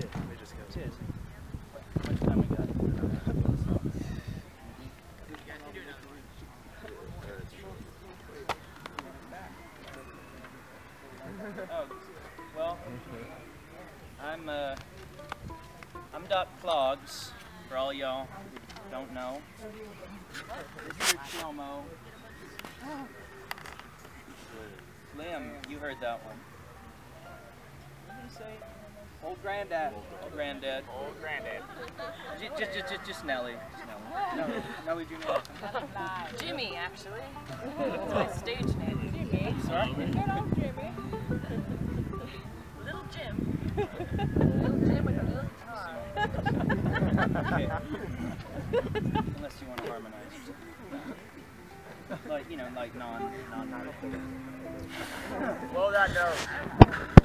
Just go. Cheers. How much time we got? Well, I'm uh, I'm Doc. For all y'all don't know, this. Slim, you heard that one. Say? Old granddad. Old granddad. Old granddad. Just, just, just, just, just Nelly. Just Nelly. Nelly, Nelly Jr. Jimmy, actually. That's my stage name. Jimmy. Sorry? Jimmy. Little Jim. little Jim with a little guitar. Unless you want to harmonize. Like, you know, like non, non, Blow that nose.